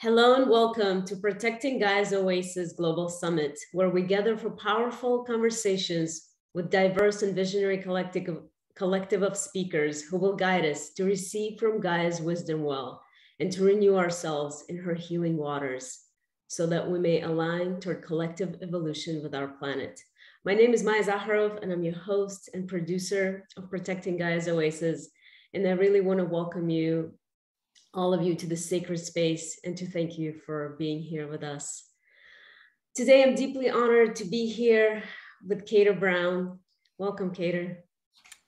Hello and welcome to Protecting Gaia's Oasis Global Summit, where we gather for powerful conversations with diverse and visionary collective, collective of speakers who will guide us to receive from Gaia's wisdom well and to renew ourselves in her healing waters so that we may align toward collective evolution with our planet. My name is Maya Zacharow, and I'm your host and producer of Protecting Gaia's Oasis. And I really want to welcome you all of you to the sacred space and to thank you for being here with us. Today, I'm deeply honored to be here with Kedar Brown. Welcome, Kedar.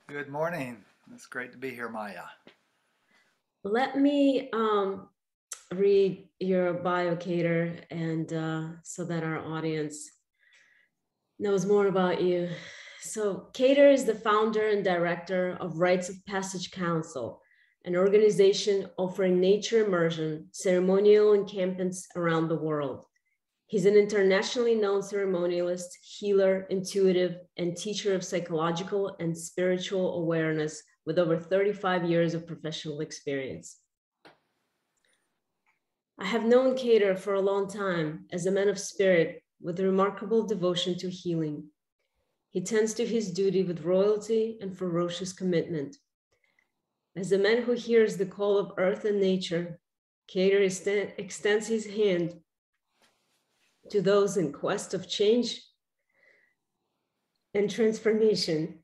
Good morning. It's great to be here, Maya. Let me um, read your bio, Kedar, and uh, so that our audience knows more about you. So, Kedar is the founder and director of Rites of Passage Council, an organization offering nature immersion, ceremonial encampments around the world. He's an internationally known ceremonialist, healer, intuitive, and teacher of psychological and spiritual awareness with over 35 years of professional experience. I have known Kedar for a long time as a man of spirit with a remarkable devotion to healing. He tends to his duty with royalty and ferocious commitment. As a man who hears the call of earth and nature, Kedar extends his hand to those in quest of change and transformation,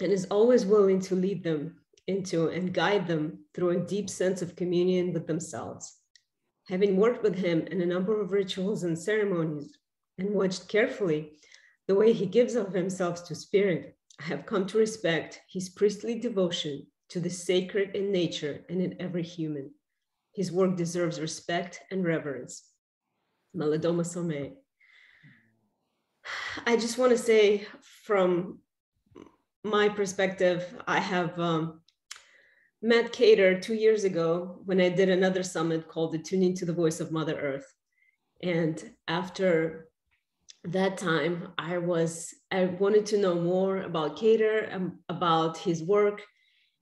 and is always willing to lead them into and guide them through a deep sense of communion with themselves. Having worked with him in a number of rituals and ceremonies and watched carefully the way he gives of himself to spirit, I have come to respect his priestly devotion to the sacred in nature and in every human. His work deserves respect and reverence. Malidoma Somé. I just want to say, from my perspective, I have um, met Kedar two years ago when I did another summit called the Tuning to the Voice of Mother Earth. And after that time i was i wanted to know more about Kedar um, about his work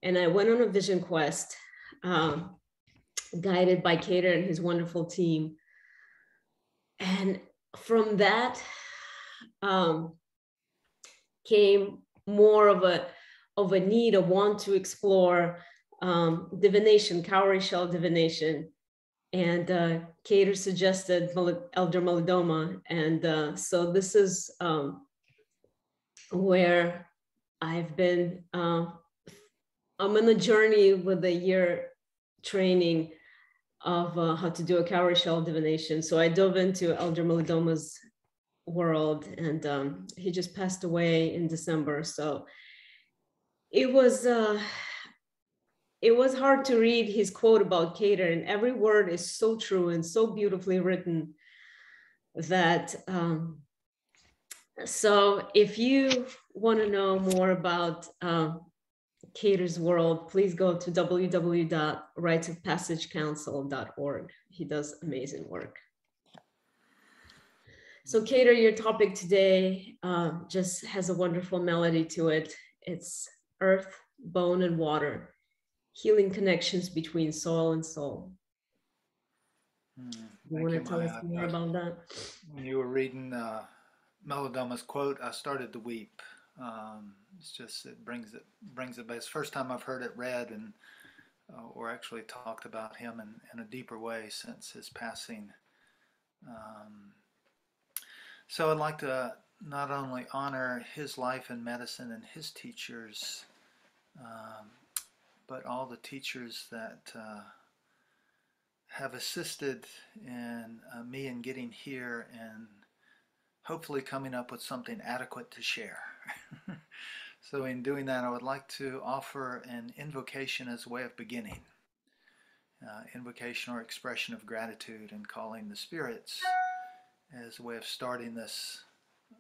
and i went on a vision quest um, guided by Kedar and his wonderful team. And from that um, came more of a of a need a want to explore um, divination cowrie shell divination and uh, Kedar suggested Elder Malidoma. And uh, so this is um, where I've been, uh, I'm on a journey with a year training of uh, how to do a cowrie shell divination. So I dove into Elder Malidoma's world and um, he just passed away in December. So it was, uh, it was hard to read his quote about Kedar, and every word is so true and so beautifully written that. Um, so, if you want to know more about uh, Kedar's world, please go to www.ritesofpassagecouncil.org. He does amazing work. So, Kedar, your topic today uh, just has a wonderful melody to it. It's earth, bone, and water healing connections between soul and soul. Hmm. You want to tell us more about that? When you were reading uh, Malidoma's quote, I started to weep. Um, it's just it brings it brings it. But it's the first time I've heard it read and uh, or actually talked about him in, in a deeper way since his passing. Um, so I'd like to not only honor his life in medicine and his teachers, um, but all the teachers that uh, have assisted in uh, me in getting here and hopefully coming up with something adequate to share. so in doing that, I would like to offer an invocation as a way of beginning. Uh, invocation or expression of gratitude and calling the spirits as a way of starting this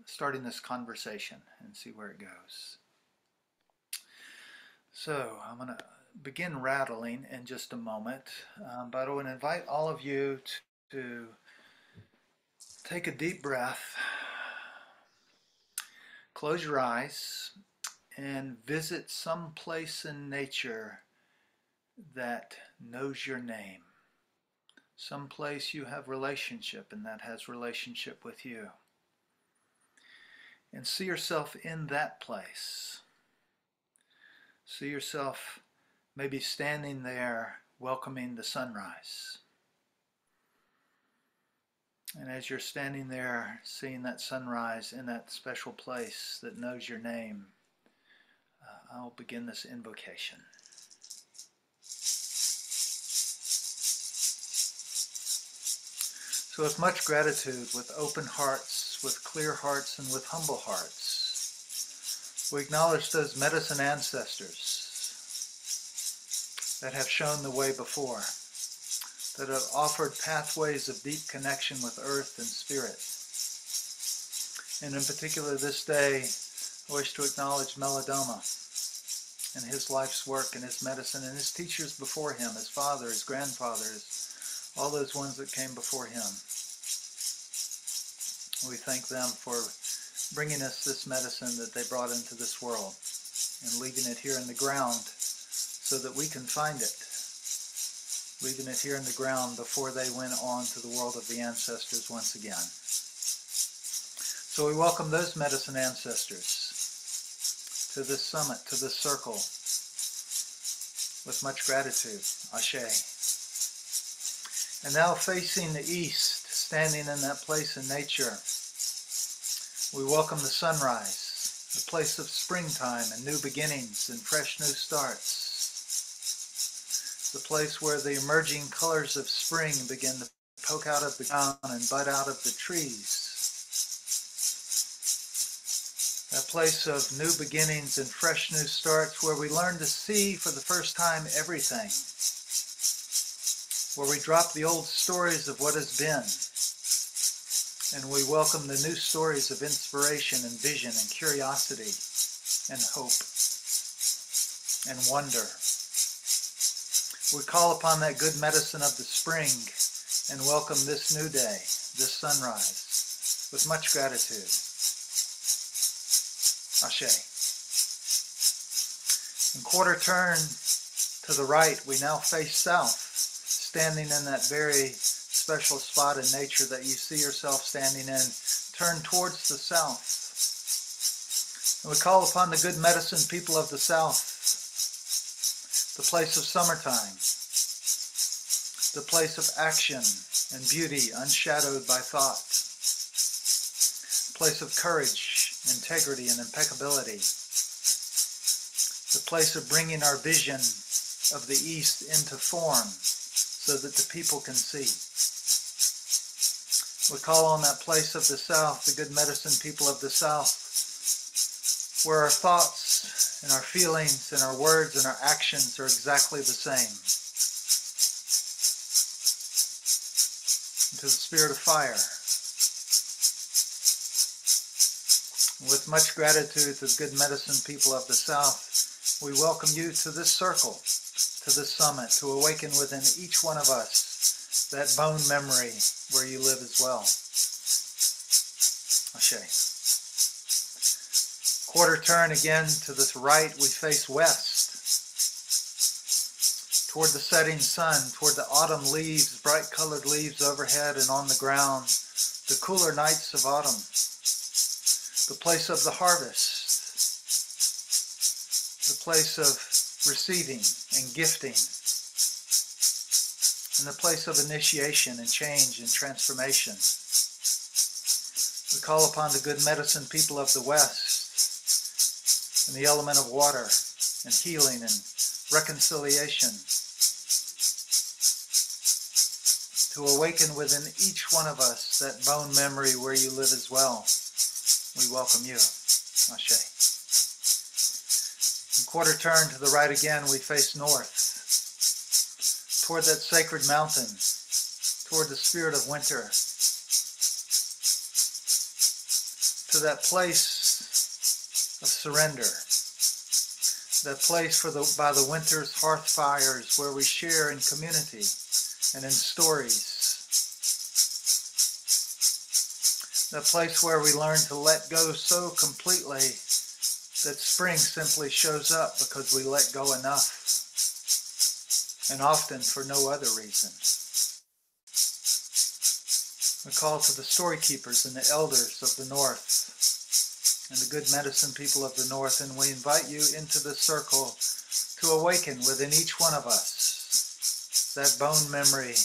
starting this conversation and see where it goes. So I'm going to begin rattling in just a moment, um, but I would invite all of you to, to take a deep breath, close your eyes, and visit some place in nature that knows your name. some place you have relationship and that has relationship with you. And see yourself in that place. See yourself maybe standing there welcoming the sunrise. And as you're standing there seeing that sunrise in that special place that knows your name, uh, I'll begin this invocation. So, with much gratitude, with open hearts, with clear hearts, and with humble hearts, we acknowledge those medicine ancestors that have shown the way before, that have offered pathways of deep connection with earth and spirit. And in particular, this day, I wish to acknowledge Malidoma and his life's work and his medicine and his teachers before him, his father, his grandfather, his all those ones that came before him. We thank them for bringing us this medicine that they brought into this world and leaving it here in the ground so that we can find it. Leaving it here in the ground before they went on to the world of the ancestors once again. So we welcome those medicine ancestors to this summit, to this circle, with much gratitude. Ashe. And now facing the east, standing in that place in nature, we welcome the sunrise, the place of springtime and new beginnings and fresh new starts. The place where the emerging colors of spring begin to poke out of the ground and bud out of the trees. That place of new beginnings and fresh new starts where we learn to see for the first time everything where we drop the old stories of what has been and we welcome the new stories of inspiration and vision and curiosity and hope and wonder. We call upon that good medicine of the spring and welcome this new day, this sunrise, with much gratitude. Ashe. In quarter turn to the right, we now face south standing in that very special spot in nature that you see yourself standing in, turn towards the south. And we call upon the good medicine people of the south, the place of summertime, the place of action and beauty unshadowed by thought, the place of courage, integrity, and impeccability, the place of bringing our vision of the East into form so that the people can see. We call on that place of the South, the good medicine people of the South, where our thoughts and our feelings and our words and our actions are exactly the same. to the spirit of fire. With much gratitude to the good medicine people of the South, we welcome you to this circle to the summit to awaken within each one of us that bone memory where you live as well. Ashe. Quarter turn again to the right, we face west. Toward the setting sun, toward the autumn leaves, bright colored leaves overhead and on the ground, the cooler nights of autumn, the place of the harvest, the place of receiving and gifting, in the place of initiation and change and transformation. We call upon the good medicine people of the West and the element of water and healing and reconciliation to awaken within each one of us that bone memory where you live as well. We welcome you. Ashe quarter turn to the right again, we face north, toward that sacred mountain, toward the spirit of winter, to that place of surrender, that place for the, by the winter's hearth fires where we share in community and in stories. That place where we learn to let go so completely that spring simply shows up because we let go enough, and often for no other reason. We call to the story keepers and the elders of the north and the good medicine people of the north, and we invite you into the circle to awaken within each one of us that bone memory,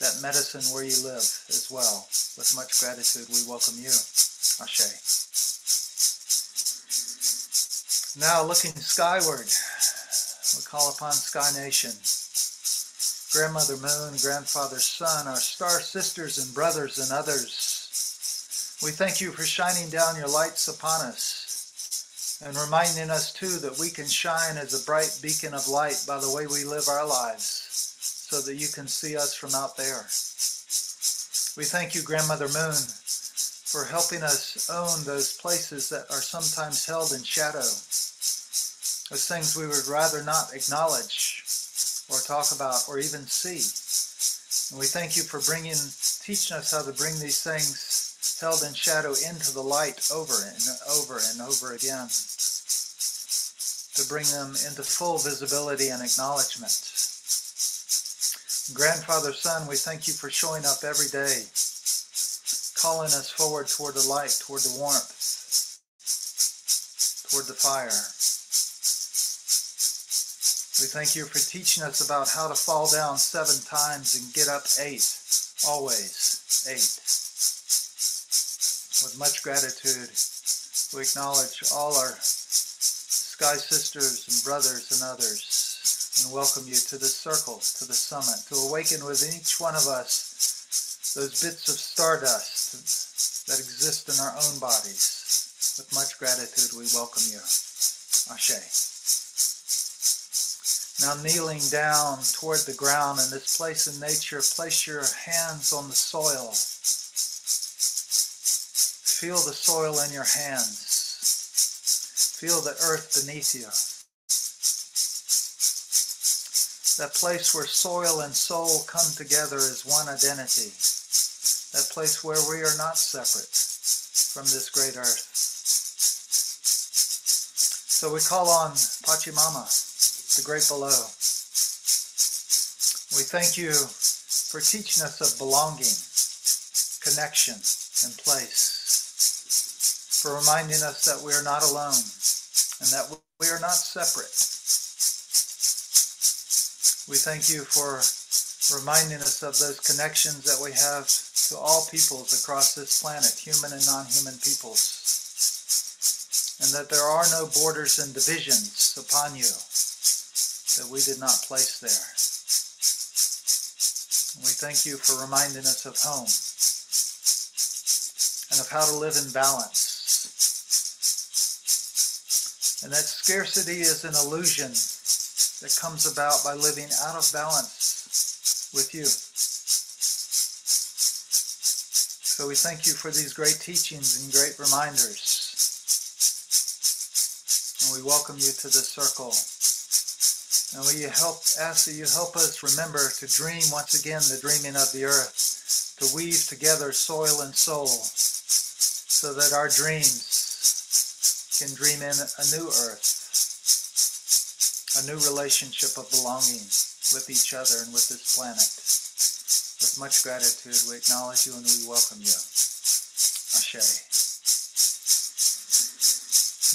that medicine where you live as well. With much gratitude, we welcome you. Ashe. Now, looking skyward, we call upon Sky Nation. Grandmother Moon, Grandfather Sun, our star sisters and brothers and others. We thank you for shining down your lights upon us and reminding us too that we can shine as a bright beacon of light by the way we live our lives so that you can see us from out there. We thank you, Grandmother Moon, for helping us own those places that are sometimes held in shadow, those things we would rather not acknowledge or talk about or even see. And we thank you for bringing, teaching us how to bring these things held in shadow into the light over and over and over again, to bring them into full visibility and acknowledgement. Grandfather Sun, we thank you for showing up every day, calling us forward toward the light, toward the warmth, toward the fire. Thank you for teaching us about how to fall down seven times and get up eight, always eight. With much gratitude, we acknowledge all our sky sisters and brothers and others and welcome you to the circle, to the summit, to awaken within each one of us those bits of stardust that exist in our own bodies. With much gratitude, we welcome you. Ashe. Now kneeling down toward the ground in this place in nature, place your hands on the soil. Feel the soil in your hands. Feel the earth beneath you. That place where soil and soul come together as one identity. That place where we are not separate from this great earth. So we call on Pachamama the great below. We thank you for teaching us of belonging, connection, and place, for reminding us that we are not alone and that we are not separate. We thank you for reminding us of those connections that we have to all peoples across this planet, human and non-human peoples, and that there are no borders and divisions upon you that we did not place there. We thank you for reminding us of home and of how to live in balance. And that scarcity is an illusion that comes about by living out of balance with you. So we thank you for these great teachings and great reminders. And we welcome you to this circle. And will you help, ask that you help us remember to dream once again the dreaming of the earth, to weave together soil and soul, so that our dreams can dream in a new earth, a new relationship of belonging with each other and with this planet. With much gratitude, we acknowledge you and we welcome you. Ashe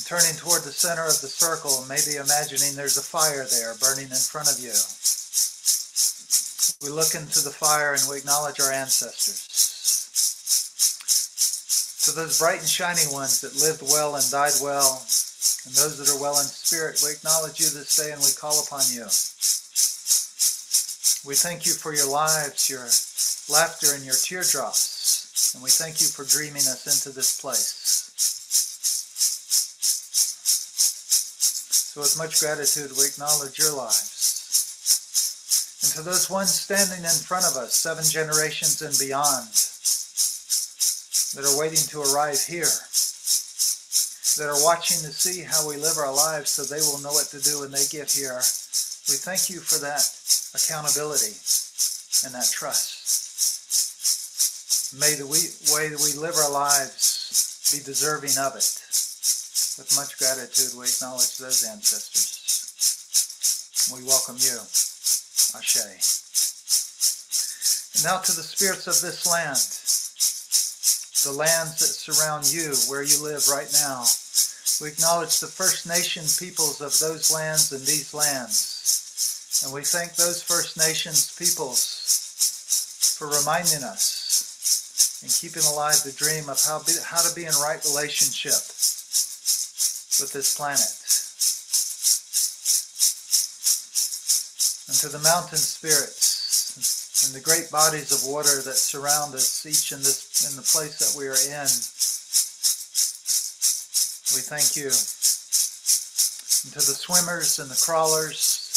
turning toward the center of the circle, maybe imagining there's a fire there burning in front of you. We look into the fire and we acknowledge our ancestors. To those bright and shining ones that lived well and died well, and those that are well in spirit, we acknowledge you this day and we call upon you. We thank you for your lives, your laughter, and your teardrops. And we thank you for dreaming us into this place. So with much gratitude, we acknowledge your lives. And to those ones standing in front of us, seven generations and beyond, that are waiting to arrive here, that are watching to see how we live our lives so they will know what to do when they get here, we thank you for that accountability and that trust. May the way that we live our lives be deserving of it. With much gratitude, we acknowledge those ancestors. We welcome you. Ashe. And now to the spirits of this land. the lands that surround you, where you live right now. We acknowledge the First Nation peoples of those lands and these lands. And we thank those First Nations peoples for reminding us and keeping alive the dream of how, be, how to be in right relationship with this planet. And to the mountain spirits and the great bodies of water that surround us each in this in the place that we are in we thank you. And to the swimmers and the crawlers,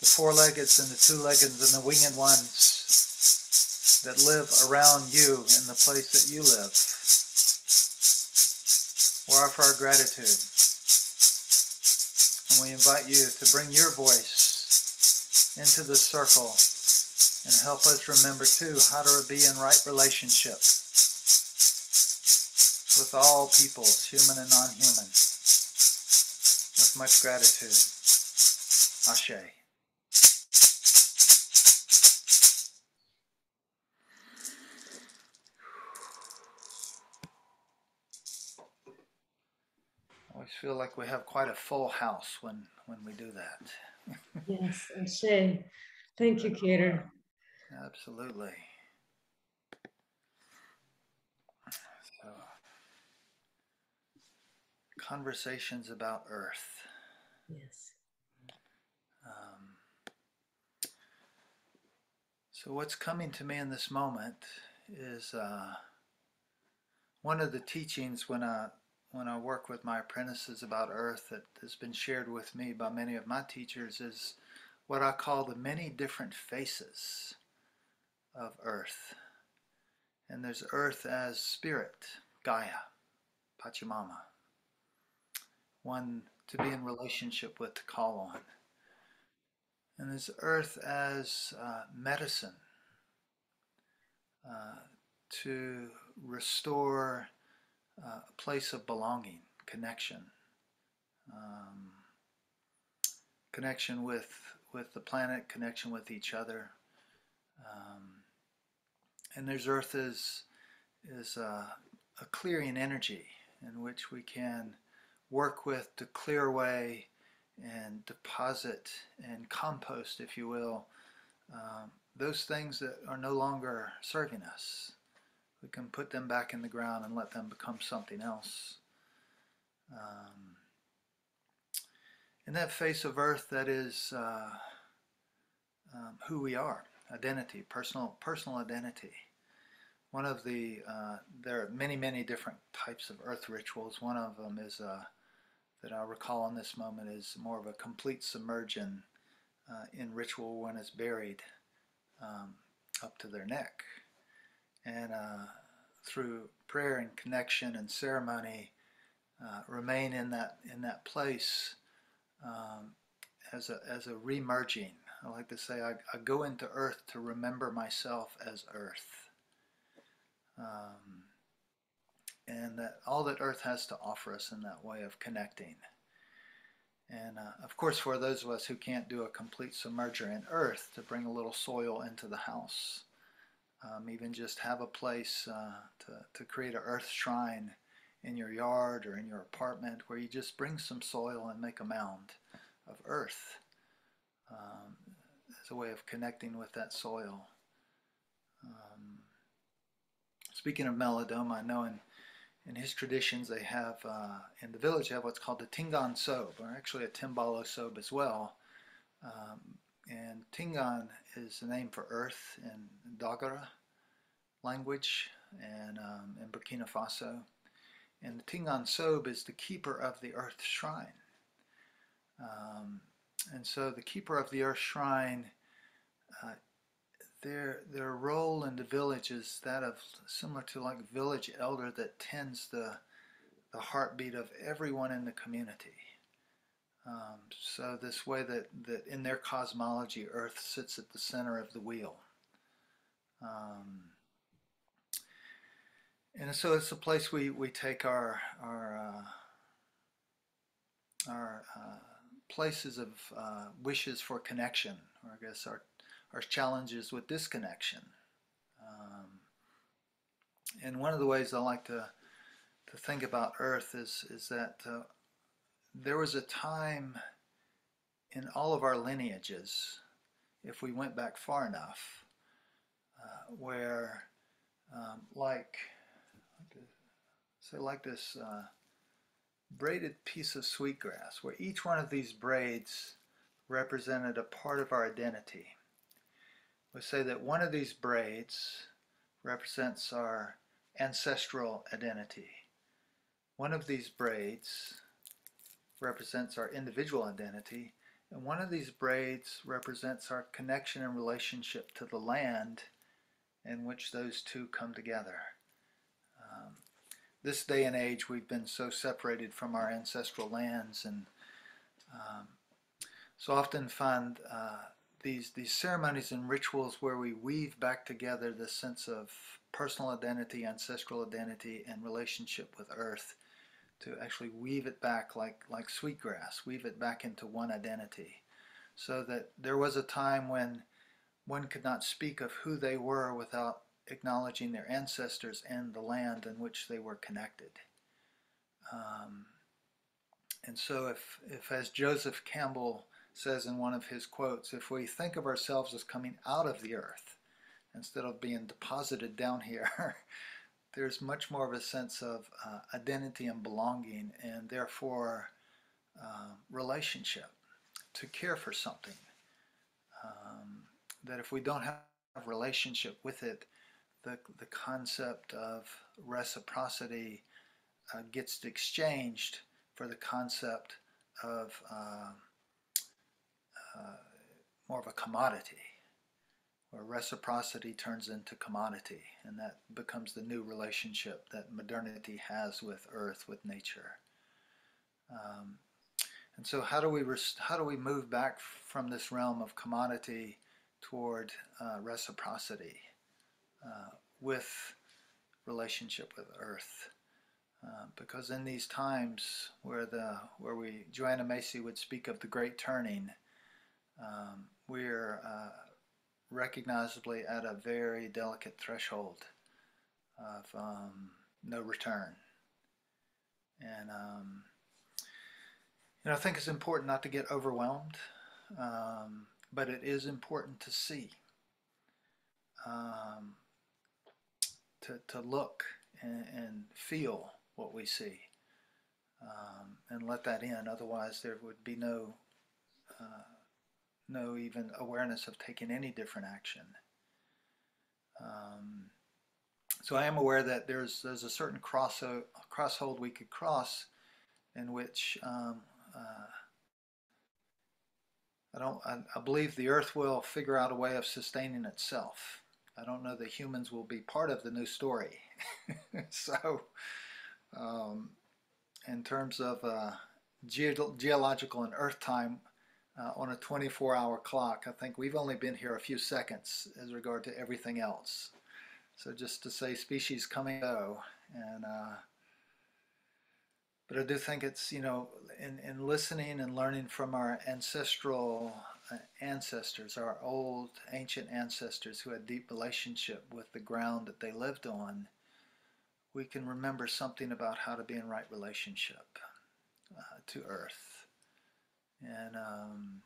the four-leggeds and the two-leggeds and the winged ones that live around you in the place that you live. Offer our gratitude. And we invite you to bring your voice into the circle and help us remember too how to be in right relationship with all peoples, human and non-human, with much gratitude. Ashe. Feel like we have quite a full house when, when we do that. yes, Ashe. Thank you, Kedar. Absolutely. So, conversations about Earth. Yes. Um, so what's coming to me in this moment is uh, one of the teachings when I when I work with my apprentices about Earth that has been shared with me by many of my teachers is what I call the many different faces of Earth. And there's Earth as spirit, Gaia, Pachamama one to be in relationship with, to call on. And there's earth as uh, medicine uh, to restore uh, a place of belonging, connection, um, connection with with the planet, connection with each other. Um, and there's earth is is uh, a clearing energy in which we can work with to clear away and deposit and compost, if you will, um, those things that are no longer serving us. We can put them back in the ground and let them become something else. Um, in that face of earth, that is uh, um, who we are, identity, personal, personal identity. One of the, uh, there are many, many different types of earth rituals. One of them is uh, that I recall in this moment is more of a complete submersion uh, in ritual when it's buried um, up to their neck. And uh, through prayer and connection and ceremony, uh, remain in that in that place um, as a as a remerging. I like to say I, I, go into earth to remember myself as earth. Um, and that all that Earth has to offer us in that way of connecting. And uh, of course, for those of us who can't do a complete submerger in Earth, to bring a little soil into the house. Um, even just have a place uh, to, to create an Earth shrine in your yard or in your apartment where you just bring some soil and make a mound of Earth um, as a way of connecting with that soil. Um, speaking of Malidoma, I know in in his traditions, they have uh, in the village they have what's called the Tingan Sob, or actually a Timbalo Sob as well. Um, and Tingan is the name for earth in Dagara language and um, in Burkina Faso. And the Tingan Sob is the keeper of the earth shrine. Um, and so the keeper of the earth shrine uh, their their role in the village is that of similar to like village elder that tends the the heartbeat of everyone in the community. Um, so this way that, that in their cosmology, Earth sits at the center of the wheel. Um, and so it's a place we, we take our our uh, our uh, places of uh, wishes for connection, or I guess our our challenges with disconnection. Um, and one of the ways I like to to think about Earth is is that uh, there was a time in all of our lineages, if we went back far enough, uh, where um, like say like this uh, braided piece of sweetgrass, where each one of these braids represented a part of our identity. We say that one of these braids represents our ancestral identity. One of these braids represents our individual identity, and one of these braids represents our connection and relationship to the land in which those two come together. Um, this day and age, we've been so separated from our ancestral lands, and um, so often find uh, these these ceremonies and rituals where we weave back together the sense of personal identity, ancestral identity, and relationship with Earth to actually weave it back like like sweetgrass, weave it back into one identity, so that there was a time when one could not speak of who they were without acknowledging their ancestors and the land in which they were connected. Um, and so, if, if, as Joseph Campbell says in one of his quotes, if we think of ourselves as coming out of the earth instead of being deposited down here, there's much more of a sense of uh, identity and belonging, and therefore uh, relationship to care for something. Um, that if we don't have relationship with it, the, the concept of reciprocity uh, gets exchanged for the concept of uh, uh, more of a commodity, where reciprocity turns into commodity, and that becomes the new relationship that modernity has with earth, with nature. Um, and so, how do we how do we move back from this realm of commodity toward uh, reciprocity? uh, with relationship with earth. Uh, because in these times where the where we Joanna Macy would speak of the great turning, um, we're uh, recognizably at a very delicate threshold of um, no return. And um, you know, I think it's important not to get overwhelmed, um, but it is important to see. Um, to, to look and, and feel what we see um, and let that in. Otherwise, there would be no uh, no even awareness of taking any different action. Um, so I am aware that there's there's a certain cross crosshold we could cross in which um, uh, I don't I, I believe the earth will figure out a way of sustaining itself. I don't know that humans will be part of the new story. so, um, in terms of uh, ge geological and Earth time uh, on a 24-hour clock, I think we've only been here a few seconds as regard to everything else. So just to say species come and go, and uh, but I do think it's you know in, in listening and learning from our ancestral ancestors, our old ancient ancestors who had deep relationship with the ground that they lived on, we can remember something about how to be in right relationship uh, to earth. And um,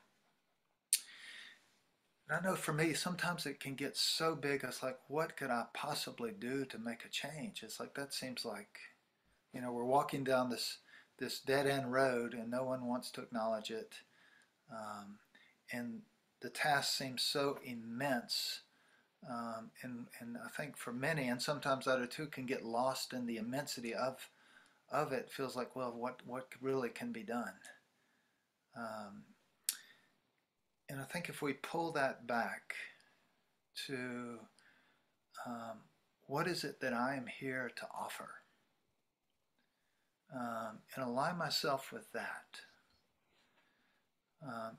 I know for me, sometimes it can get so big, it's like, what could I possibly do to make a change? It's like, that seems like, you know, we're walking down this, this dead end road and no one wants to acknowledge it. Um, and the task seems so immense. Um, and, and I think for many, and sometimes other too, can get lost in the immensity of of it. Feels like, well, what what really can be done? Um, and I think if we pull that back to um, what is it that I am here to offer, um, and align myself with that, um,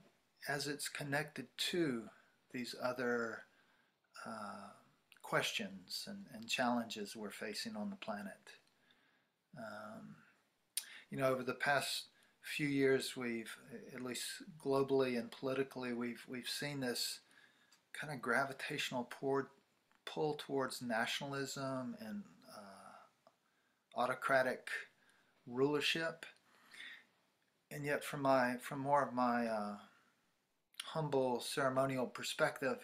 as it's connected to these other uh, questions and, and, challenges we're facing on the planet. Um, you know, over the past few years, we've, at least globally and politically, we've, we've seen this kind of gravitational pour, pull towards nationalism and uh, autocratic rulership. And yet, from my from more of my uh, humble ceremonial perspective,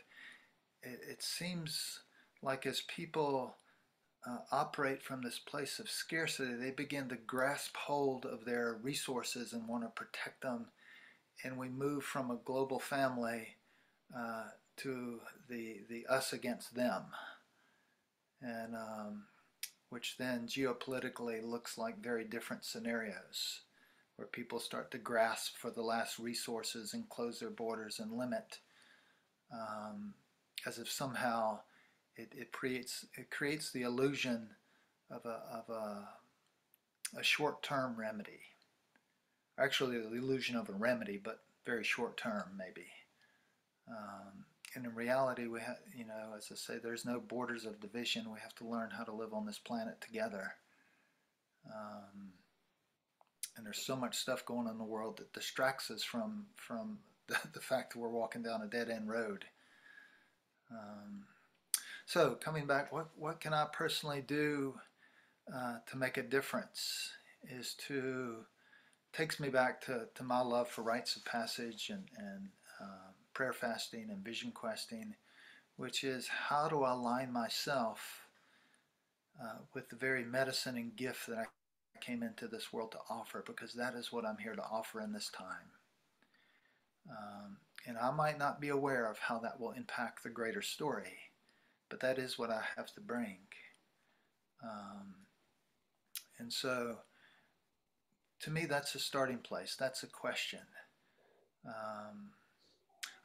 it, it, seems like as people uh, operate from this place of scarcity, they begin to grasp hold of their resources and want to protect them. And we move from a global family uh, to the the us against them, and um, which then geopolitically looks like very different scenarios where people start to grasp for the last resources and close their borders and limit, um, as if somehow it, it creates it creates the illusion of a of a, a short-term remedy. Actually, the illusion of a remedy, but very short-term maybe. Um, and in reality, we have, you know, as I say, there's no borders of division. We have to learn how to live on this planet together. Um, and there's so much stuff going on in the world that distracts us from from the, the fact that we're walking down a dead end road. Um, so coming back, what what can I personally do uh, to make a difference? Is to takes me back to, to my love for rites of passage and and uh, prayer fasting and vision questing, which is how do I align myself uh, with the very medicine and gift that I came into this world to offer because that is what I'm here to offer in this time. Um, and I might not be aware of how that will impact the greater story, but that is what I have to bring. Um, and so, to me, that's a starting place. That's a question. Um,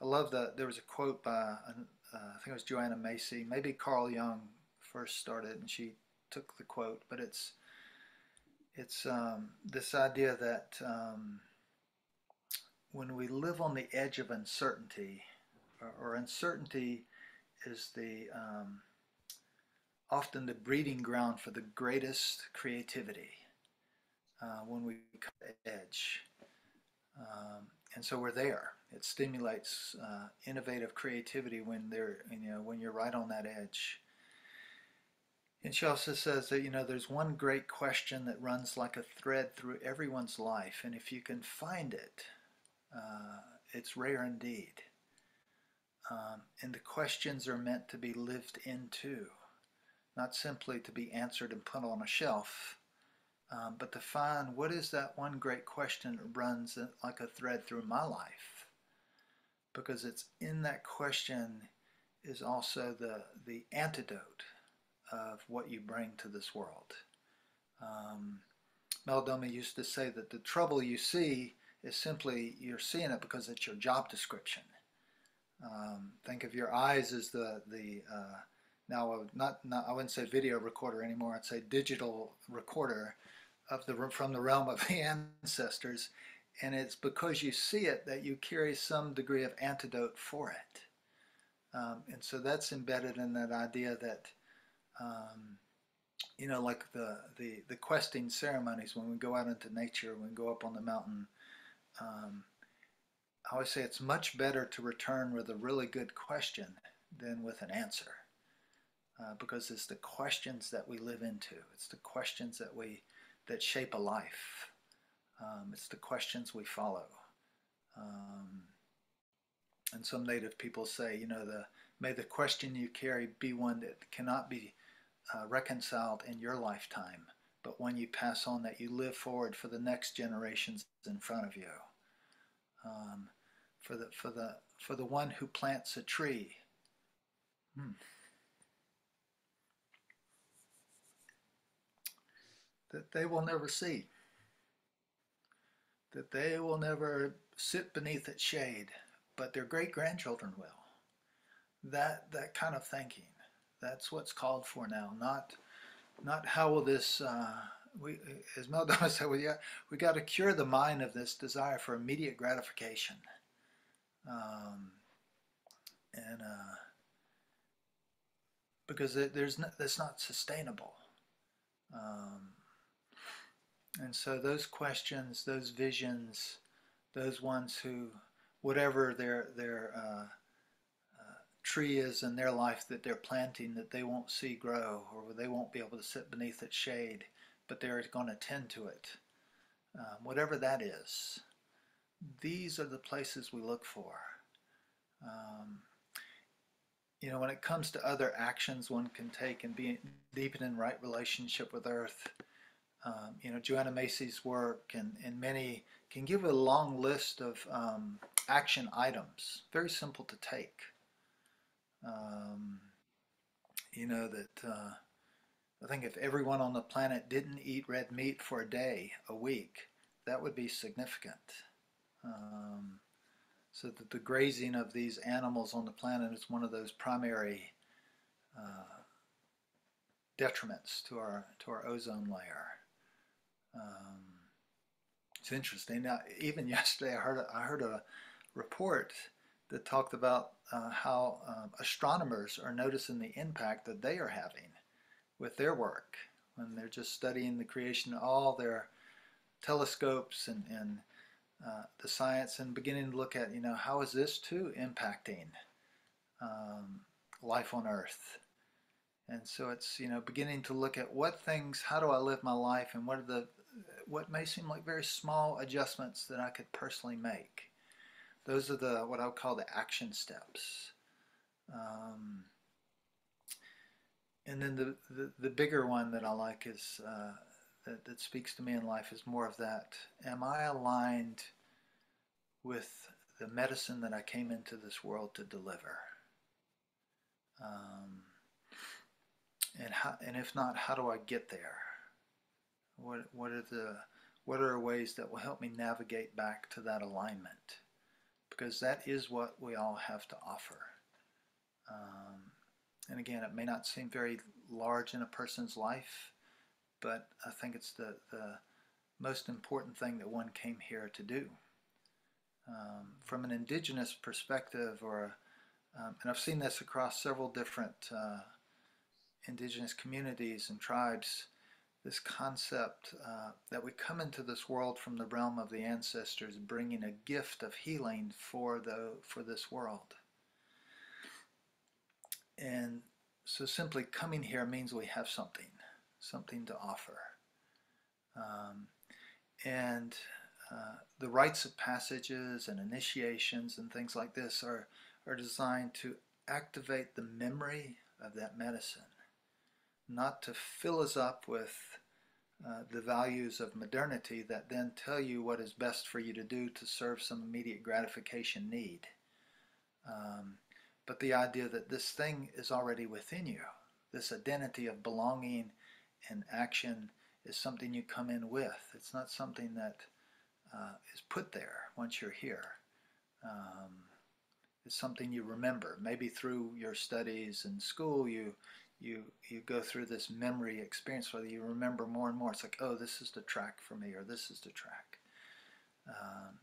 I love that there was a quote by, uh, I think it was Joanna Macy, maybe Carl Jung first started, and she took the quote, but it's it's um, this idea that um, when we live on the edge of uncertainty, or, or uncertainty is the um, often the breeding ground for the greatest creativity uh, when we cut the edge. Um, and so we're there. It stimulates uh, innovative creativity when they're you know when you're right on that edge. And she also says that, you know, there's one great question that runs like a thread through everyone's life. And if you can find it, uh, it's rare indeed. Um, and the questions are meant to be lived into, not simply to be answered and put on a shelf, um, but to find what is that one great question that runs like a thread through my life. Because it's in that question is also the, the antidote of what you bring to this world. Um, Malidoma used to say that the trouble you see is simply you're seeing it because it's your job description. Um, think of your eyes as the the uh, now not, not I wouldn't say video recorder anymore. I'd say digital recorder of the from the realm of the ancestors, and it's because you see it that you carry some degree of antidote for it. Um, and so that's embedded in that idea that um, you know, like the, the, the questing ceremonies when we go out into nature, when we go up on the mountain. Um, I always say it's much better to return with a really good question than with an answer. Uh, because it's the questions that we live into. It's the questions that we that shape a life. Um, it's the questions we follow. Um, and some native people say, you know, the may the question you carry be one that cannot be uh, reconciled in your lifetime, but when you pass on that you live forward for the next generations in front of you. Um, for the for the for the one who plants a tree. Hmm. That they will never see. That they will never sit beneath its shade, but their great grandchildren will. That that kind of thinking. That's what's called for now. Not, not how will this. Uh, we, as Mel Donis said, we got, we got to cure the mind of this desire for immediate gratification. Um, and uh, because there's no, that's not sustainable. Um, and so those questions, those visions, those ones who, whatever their their uh, tree is in their life that they're planting that they won't see grow or they won't be able to sit beneath its shade but they're going to tend to it. Um, whatever that is, these are the places we look for. Um, you know, when it comes to other actions one can take and be deepen in right relationship with Earth, um, you know, Joanna Macy's work and, and many can give a long list of um, action items, very simple to take. Um, you know, that uh, I think if everyone on the planet didn't eat red meat for a day, a week, that would be significant. Um, so that the grazing of these animals on the planet is one of those primary uh, detriments to our to our ozone layer. Um, it's interesting. Now, even yesterday, I heard a, I heard a report that talked about uh, how um, astronomers are noticing the impact that they are having with their work when they're just studying the creation of all their telescopes and, and uh, the science and beginning to look at, you know, how is this too impacting um, life on Earth? And so it's, you know, beginning to look at what things, how do I live my life and what are the, what may seem like very small adjustments that I could personally make. Those are the, what I would call the action steps. Um, and then the, the, the, bigger one that I like is uh, that, that speaks to me in life is more of that. Am I aligned with the medicine that I came into this world to deliver? Um, and how, and if not, how do I get there? What what are the what are ways that will help me navigate back to that alignment? Because that is what we all have to offer. Um, and again, it may not seem very large in a person's life, but I think it's the, the most important thing that one came here to do. Um, from an indigenous perspective, or um, and I've seen this across several different uh, indigenous communities and tribes, this concept uh, that we come into this world from the realm of the ancestors, bringing a gift of healing for the for this world. And so simply coming here means we have something something to offer. Um, and uh, the rites of passages and initiations and things like this are, are designed to activate the memory of that medicine, not to fill us up with uh, the values of modernity that then tell you what is best for you to do to serve some immediate gratification need. Um, but the idea that this thing is already within you, this identity of belonging and action is something you come in with. It's not something that uh, is put there once you're here. Um, it's something you remember. Maybe through your studies in school, you you you go through this memory experience where you remember more and more. It's like, oh, this is the track for me, or this is the track. Um,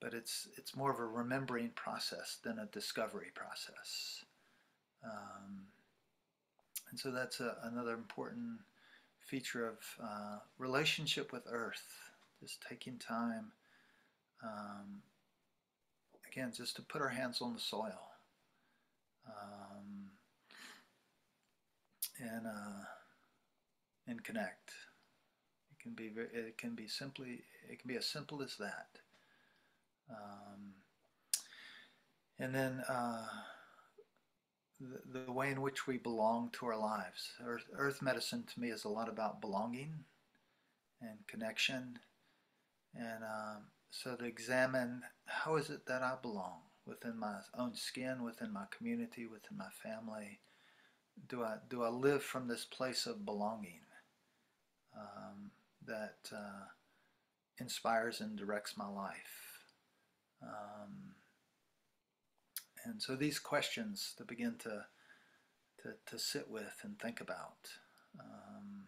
but it's it's more of a remembering process than a discovery process. Um, and so that's a, another important feature of uh, relationship with Earth, just taking time, um, again, just to put our hands on the soil. Um, and uh, and connect. It can be very, it can be simply it can be as simple as that. Um, and then uh, the, the way in which we belong to our lives. Earth, earth medicine to me is a lot about belonging and connection. And um, so to examine how is it that I belong within my own skin, within my community, within my family. Do I do I live from this place of belonging um, that uh, inspires and directs my life? Um, and so these questions to begin to, to, to sit with and think about. Um,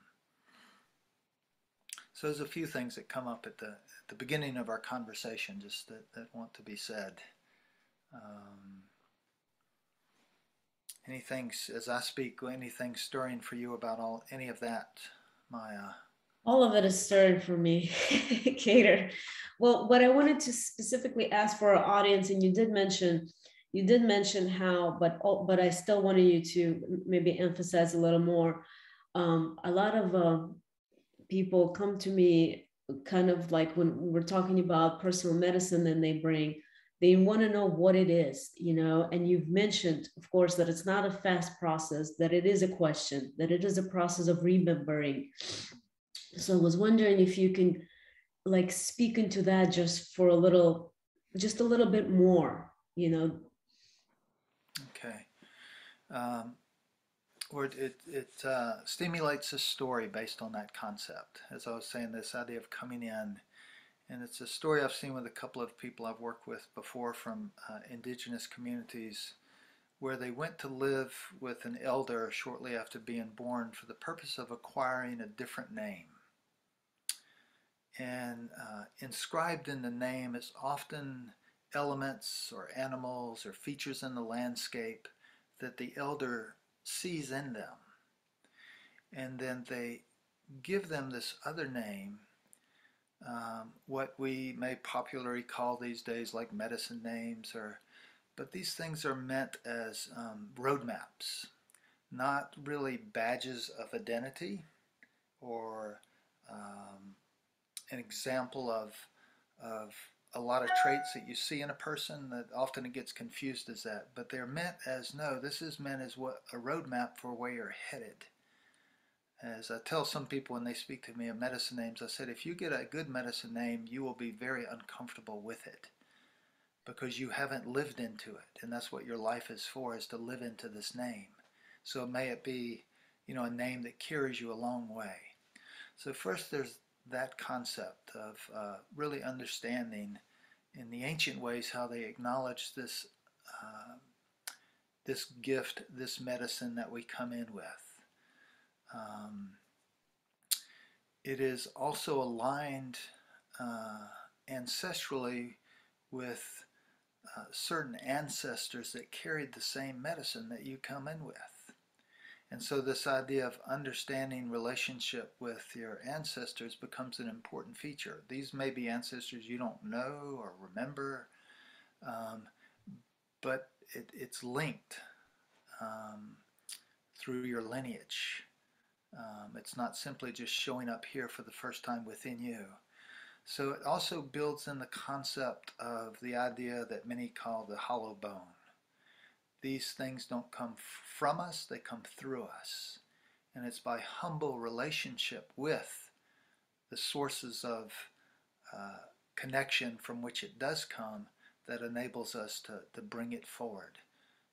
so there's a few things that come up at the, at the beginning of our conversation just that, that want to be said. Um, anything, as I speak, anything stirring for you about all any of that, Maya? All of it is stirring for me, Kedar. Well, what I wanted to specifically ask for our audience, and you did mention you did mention how, but oh, but I still wanted you to maybe emphasize a little more. Um, a lot of uh, people come to me kind of like when we're talking about personal medicine and they bring they want to know what it is you know? And you've mentioned of course that it's not a fast process that it is a question that it is a process of remembering. So i was wondering if you can like speak into that just for a little just a little bit more you know um, or it, it, uh, stimulates a story based on that concept as i was saying this idea of coming in and it's a story I've seen with a couple of people I've worked with before from uh, indigenous communities where they went to live with an elder shortly after being born for the purpose of acquiring a different name. And uh, inscribed in the name is often elements or animals or features in the landscape that the elder sees in them. And then they give them this other name um, what we may popularly call these days like medicine names or but these things are meant as um, roadmaps not really badges of identity or um, an example of of a lot of traits that you see in a person that often it gets confused as that but they're meant as no this is meant as what a roadmap for where you're headed as I tell some people when they speak to me of medicine names, I said, if you get a good medicine name, you will be very uncomfortable with it because you haven't lived into it. And that's what your life is for, is to live into this name. So may it be, you know, a name that carries you a long way. So first there's that concept of uh, really understanding in the ancient ways how they acknowledge this, uh, this gift, this medicine that we come in with. Um, it is also aligned uh, ancestrally with uh, certain ancestors that carried the same medicine that you come in with. And so this idea of understanding relationship with your ancestors becomes an important feature. These may be ancestors you don't know or remember, um, but it, it's linked um, through your lineage. Um, it's not simply just showing up here for the first time within you. So it also builds in the concept of the idea that many call the hollow bone. These things don't come from us, they come through us. And it's by humble relationship with the sources of uh, connection from which it does come that enables us to, to bring it forward.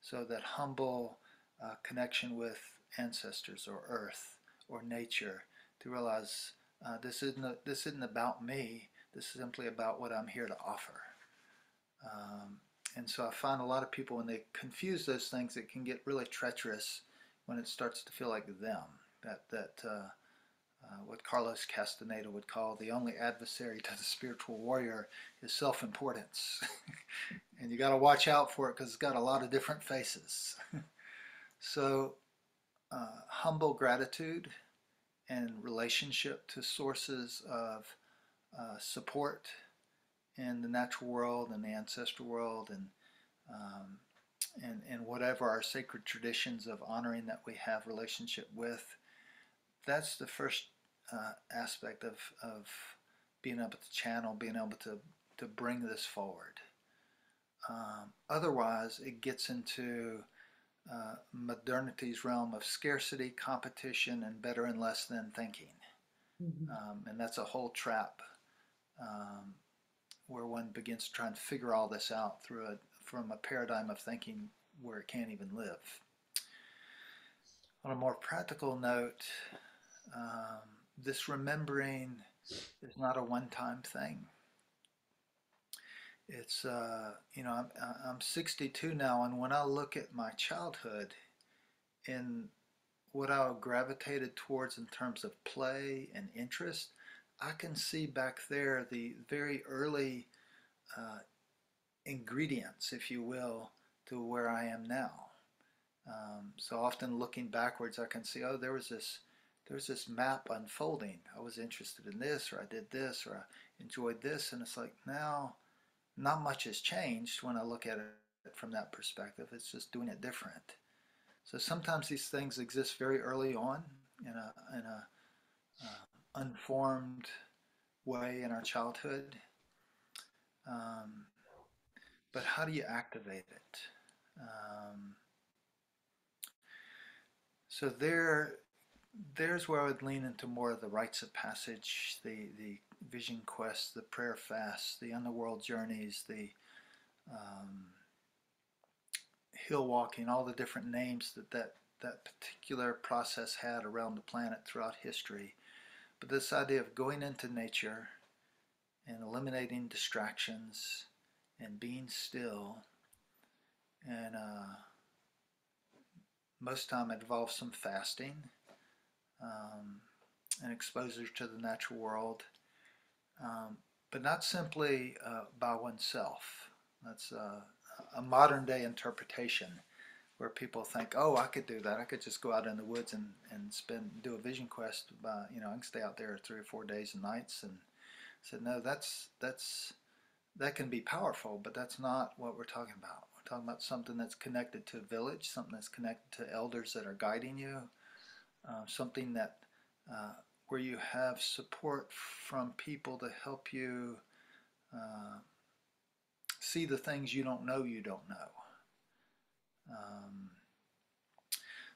So that humble uh, connection with ancestors or earth or nature to realize uh, this isn't a, this isn't about me. This is simply about what I'm here to offer. Um, and so I find a lot of people when they confuse those things, it can get really treacherous when it starts to feel like them. That that uh, uh, what Carlos Castaneda would call the only adversary to the spiritual warrior is self-importance, and you got to watch out for it because it's got a lot of different faces. so uh, humble gratitude and relationship to sources of uh, support in the natural world and the ancestral world and um, and, and whatever our sacred traditions of honoring that we have relationship with that's the first uh, aspect of, of being able to channel being able to, to bring this forward um, otherwise it gets into uh, modernity's realm of scarcity, competition, and better and less than thinking. Mm-hmm. Um, and that's a whole trap um, where one begins to try and figure all this out through a, from a paradigm of thinking where it can't even live. On a more practical note, um, this remembering is not a one time thing it's uh, you know I'm I'm 62 now, and when I look at my childhood, and what I gravitated towards in terms of play and interest, I can see back there the very early uh, ingredients, if you will, to where I am now. Um, so often looking backwards, I can see, oh, there was this, there was this map unfolding. I was interested in this, or I did this, or I enjoyed this, and it's like now not much has changed when I look at it from that perspective. It's just doing it different. So sometimes these things exist very early on in a, in a uh, unformed way in our childhood. Um, but how do you activate it? Um, so there, there's where I would lean into more of the rites of passage, the the vision quest, the prayer fast, the underworld journeys, the um, hill walking, all the different names that, that that particular process had around the planet throughout history. But this idea of going into nature and eliminating distractions and being still. And uh, most time it involves some fasting um, and exposure to the natural world um, but not simply uh, by oneself. That's uh, a modern day interpretation where people think, oh, I could do that. I could just go out in the woods and, and spend do a vision quest. By, you know, I can stay out there three or four days and nights. And said, no, that's that's that can be powerful, but that's not what we're talking about. We're talking about something that's connected to a village, something that's connected to elders that are guiding you, uh, something that uh, where you have support from people to help you uh, see the things you don't know you don't know. Um,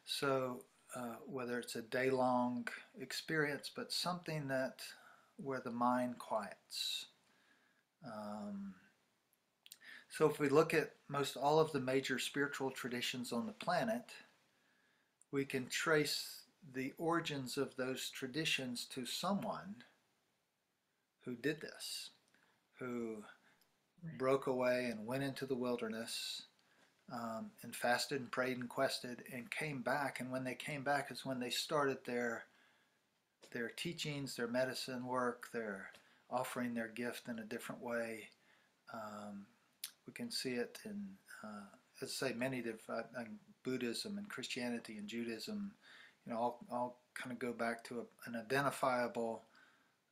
so uh, whether it's a day-long experience, but something that where the mind quiets. Um, so if we look at most all of the major spiritual traditions on the planet, we can trace the origins of those traditions to someone who did this, who broke away and went into the wilderness um, and fasted and prayed and quested and came back. And when they came back is when they started their their teachings, their medicine work, their offering their gift in a different way. Um, we can see it in, uh, let's say, many different uh, Buddhism and Christianity and Judaism. You know, all, all kind of go back to a, an identifiable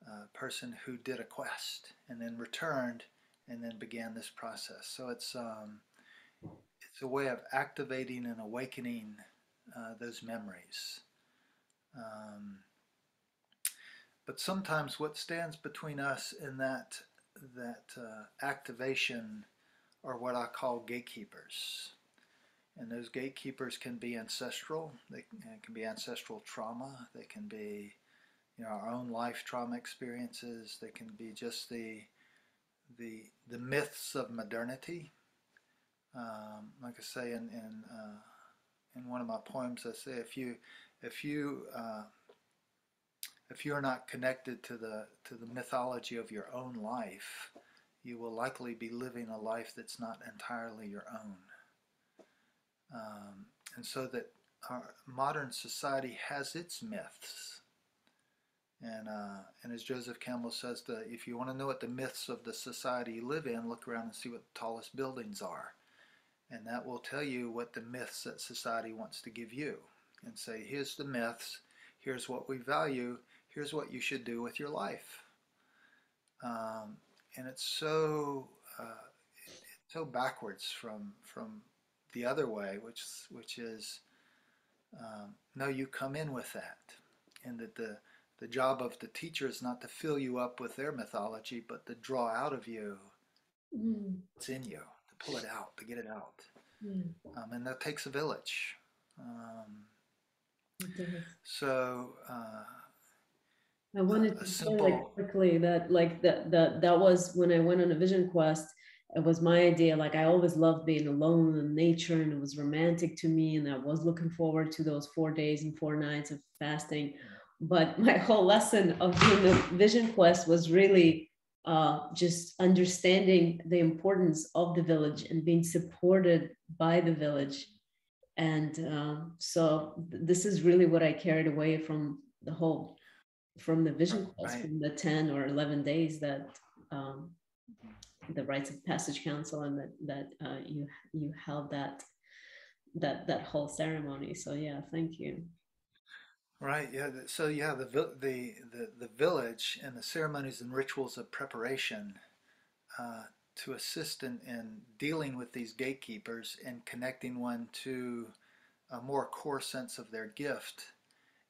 uh, person who did a quest and then returned and then began this process. So it's um, it's a way of activating and awakening uh, those memories. Um, but sometimes what stands between us and that that uh, activation are what I call gatekeepers. And those gatekeepers can be ancestral. They can be ancestral trauma. They can be, you know, our own life trauma experiences. They can be just the the the myths of modernity um, like I say in in, uh, in one of my poems, I say if you if you uh, if you are not connected to the to the mythology of your own life, you will likely be living a life that's not entirely your own. Um, and so that our modern society has its myths. And, uh, and as Joseph Campbell says, the, if you want to know what the myths of the society you live in, look around and see what the tallest buildings are and that will tell you what the myths that society wants to give you and say here's the myths. Here's what we value. Here's what you should do with your life. Um, and it's so uh, it's so backwards from from the other way which which is um, no you come in with that and that the the job of the teacher is not to fill you up with their mythology but to draw out of you mm. what's in you pull it out, to get it out. Mm. Um, and that takes a village. Um, so uh, I wanted to say like quickly that like that that that was when I went on a vision quest. It was my idea. Like I always loved being alone in nature, and it was romantic to me. And I was looking forward to those four days and four nights of fasting. But my whole lesson of doing the vision quest was really uh, just understanding the importance of the village and being supported by the village. And um, so th- this is really what I carried away from the whole, from the vision quest, right. from the 10 or 11 days that um, the rites of passage council and that, that uh, you, you held that, that, that whole ceremony. So yeah, thank you. Right. Yeah. So yeah, the the the, the village and the ceremonies and rituals of preparation uh, to assist in, in dealing with these gatekeepers and connecting one to a more core sense of their gift,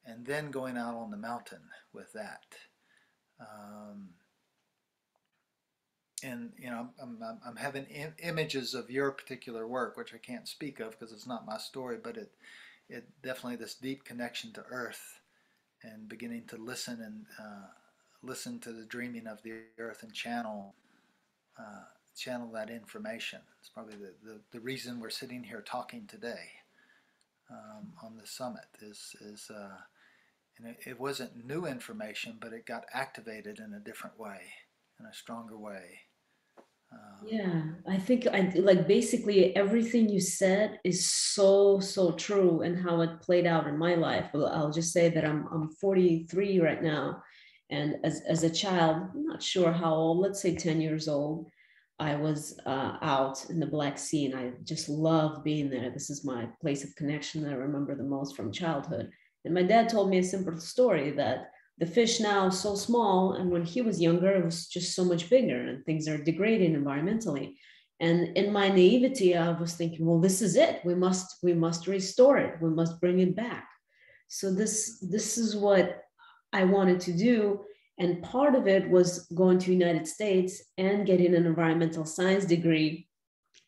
and then going out on the mountain with that. Um, and you know, I'm, I'm, I'm having Im- images of your particular work, which I can't speak of because it's not my story, but it, it definitely this deep connection to earth and beginning to listen and uh, listen to the dreaming of the earth and channel uh, channel that information. It's probably the, the, the, reason we're sitting here talking today um, on the summit is is uh, and it, it wasn't new information, but it got activated in a different way, in a stronger way. Um, yeah, I think I like basically everything you said is so so true and how it played out in my life. Well, I'll just say that I'm I'm 43 right now, and as as a child, I'm not sure how old. Let's say 10 years old. I was uh, out in the Black Sea, and I just loved being there. This is my place of connection that I remember the most from childhood. And my dad told me a simple story that the fish now so small and when he was younger it was just so much bigger and things are degrading environmentally. And in my naivety i was thinking well this is it. We must we must restore it. We must bring it back. So this this is what i wanted to do. And part of it was going to united states and getting an environmental science degree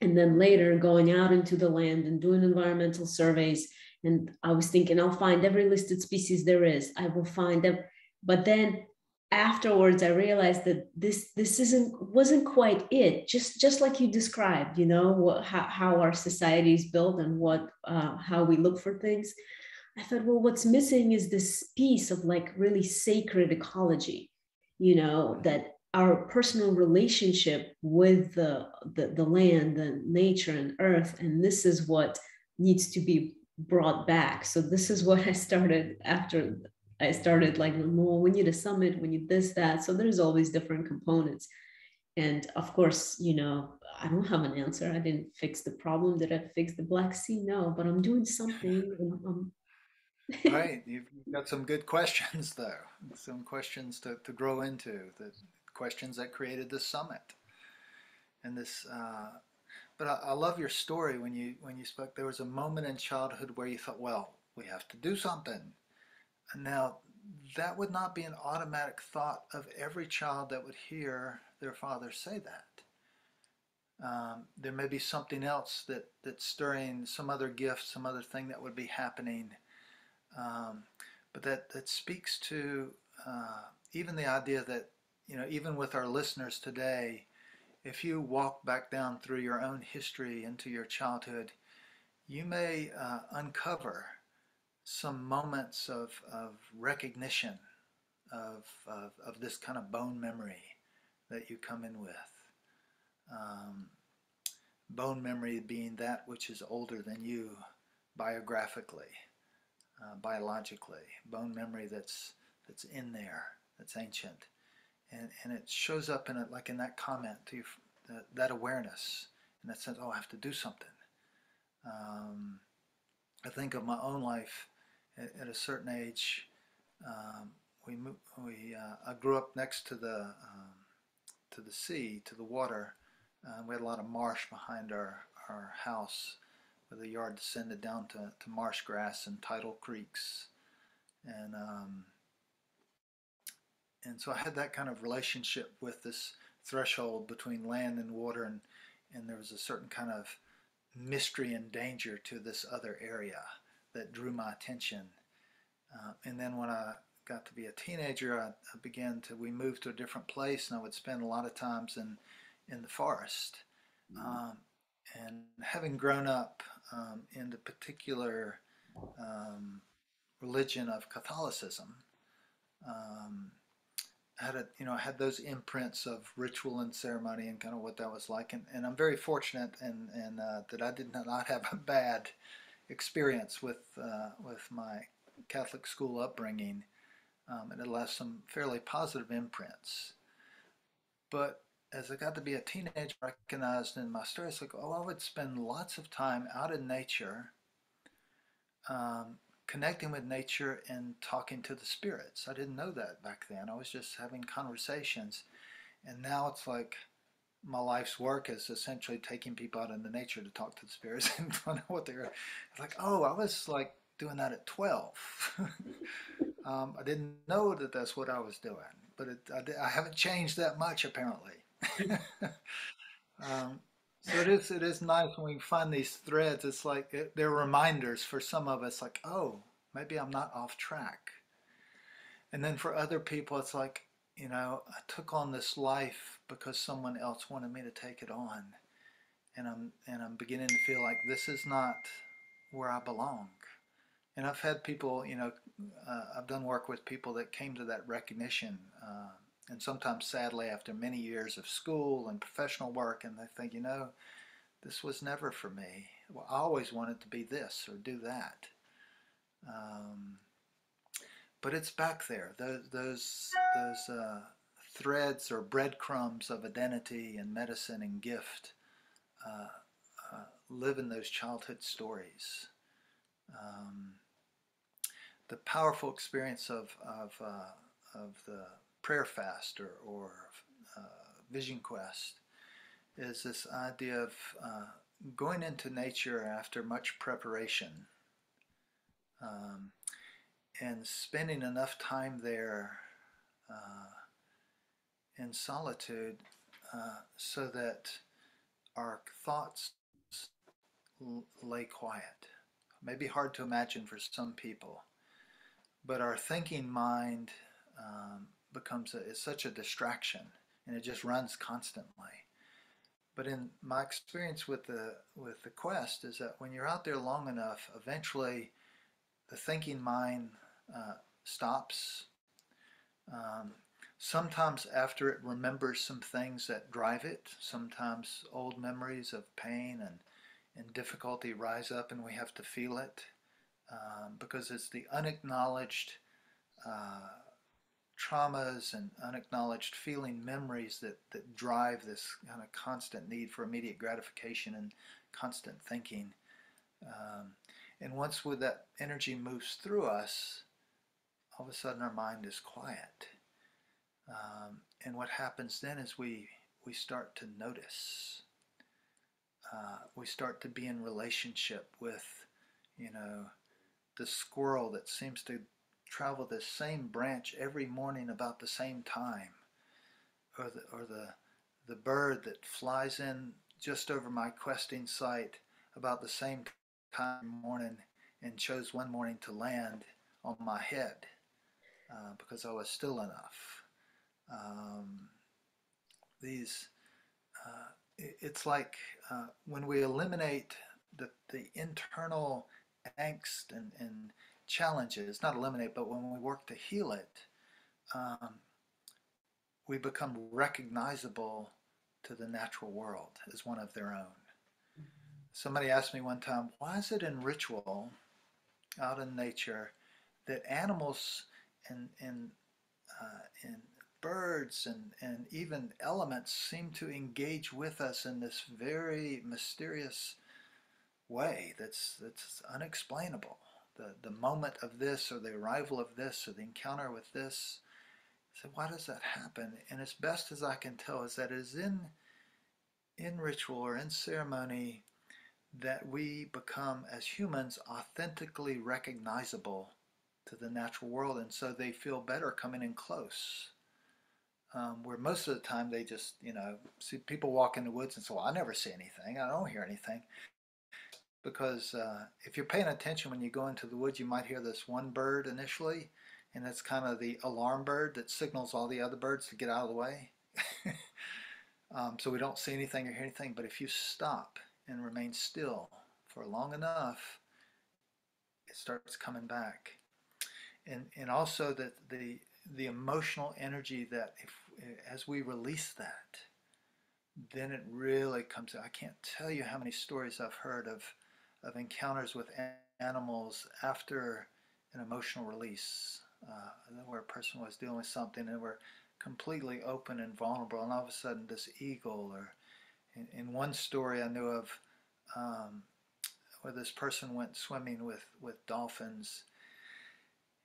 and then later going out into the land and doing environmental surveys. And i was thinking i'll find every listed species there is. I will find them but then afterwards i realized that this this isn't wasn't quite it. Just just like you described you know what, how, how our society is built and what uh, how we look for things. I thought well what's missing is this piece of like really sacred ecology you know that our personal relationship with the, the the land and nature and earth and this is what needs to be brought back. So this is what i started after I started like, well, we need a summit, we need this, that. So there's always different components. And of course, you know, I don't have an answer. I didn't fix the problem. Did I fix the Black Sea? No, but I'm doing something. Um, right. You've got some good questions though. Some questions to, to grow into. The questions that created this summit. And this uh, but I, I love your story when you when you spoke. There was a moment in childhood where you thought, well, we have to do something now, that would not be an automatic thought of every child that would hear their father say that. Um, there may be something else that, that's stirring, some other gift, some other thing that would be happening. Um, but that, that speaks to uh, even the idea that, you know, even with our listeners today, if you walk back down through your own history into your childhood, you may uh, uncover some moments of, of recognition of, of, of, this kind of bone memory that you come in with. Um, bone memory being that which is older than you biographically, uh, biologically. Bone memory that's, that's in there, that's ancient. And, and it shows up in it, like in that comment, to that, that awareness, in that sense, oh, I have to do something. Um, I think of my own life at, at a certain age, um, we we uh, I grew up next to the um, to the sea, to the water. Uh, we had a lot of marsh behind our our house, where the yard descended down to, to marsh grass and tidal creeks, and um, and so I had that kind of relationship with this threshold between land and water, and and there was a certain kind of mystery and danger to this other area that drew my attention. Uh, and then when I got to be a teenager, I, I, began to, we moved to a different place and I would spend a lot of times in, in the forest. Mm-hmm. Um, and having grown up um, in the particular um, religion of Catholicism, um, I had a, you know, I had those imprints of ritual and ceremony and kind of what that was like. And, and I'm very fortunate and, and uh, that I did not have a bad experience with uh, with my Catholic school upbringing, um, and it left some fairly positive imprints. But as I got to be a teenager, I recognized in my story, it's like, oh, I would spend lots of time out in nature, um, connecting with nature and talking to the spirits. I didn't know that back then. I was just having conversations. And now it's like my life's work is essentially taking people out into nature to talk to the spirits and find out what they're like. Oh, I was like doing that at 12. um, I didn't know that that's what I was doing, but it, I, I, haven't changed that much apparently. um, so it is it is nice when we find these threads. It's like it, they're reminders for some of us, like oh maybe I'm not off track. And then for other people, it's like you know I took on this life because someone else wanted me to take it on, and I'm and I'm beginning to feel like this is not where I belong. And I've had people, you know, uh, I've done work with people that came to that recognition. Uh, and sometimes sadly after many years of school and professional work and they think you know this was never for me well, i always wanted to be this or do that um, but it's back there those those, those uh, threads or breadcrumbs of identity and medicine and gift uh, uh, live in those childhood stories. Um, the powerful experience of, of, uh, of the prayer fast or, or uh, vision quest is this idea of uh, going into nature after much preparation um, and spending enough time there uh, in solitude uh, so that our thoughts lay quiet. Maybe hard to imagine for some people, but our thinking mind um, becomes a, is such a distraction and it just runs constantly. But in my experience with the with the quest is that when you're out there long enough, eventually the thinking mind uh, stops. Um, sometimes after it remembers some things that drive it, sometimes old memories of pain and, and difficulty rise up and we have to feel it um, because it's the unacknowledged uh, traumas and unacknowledged feeling memories that, that drive this kind of constant need for immediate gratification and constant thinking. Um, and once with that energy moves through us, all of a sudden our mind is quiet. Um, and what happens then is we, we start to notice. Uh, we start to be in relationship with, you know, the squirrel that seems to travel the same branch every morning about the same time, or the, or the, the bird that flies in just over my questing site about the same time morning and chose one morning to land on my head uh, because I was still enough. Um, these, uh, it, it's like uh, when we eliminate the, the internal angst and, and challenges, not eliminate, but when we work to heal it, um, we become recognizable to the natural world as one of their own. Somebody asked me one time, why is it in ritual out in nature that animals and, and, uh, and birds and, and even elements seem to engage with us in this very mysterious way that's, that's unexplainable? the, the moment of this or the arrival of this or the encounter with this. So why does that happen? And as best as I can tell is that it is in, in ritual or in ceremony that we become as humans authentically recognizable to the natural world and so they feel better coming in close. Um, where most of the time they just, you know, see people walk in the woods and say, well, I never see anything, I don't hear anything because uh, if you're paying attention when you go into the woods, you might hear this one bird initially, and it's kind of the alarm bird that signals all the other birds to get out of the way. um, so we don't see anything or hear anything, but if you stop and remain still for long enough, it starts coming back. And, and also that the, the emotional energy that if, as we release that, then it really comes. I can't tell you how many stories I've heard of of encounters with animals after an emotional release, uh, where a person was dealing with something and were completely open and vulnerable, and all of a sudden this eagle, or in, in one story I knew of, um, where this person went swimming with with dolphins,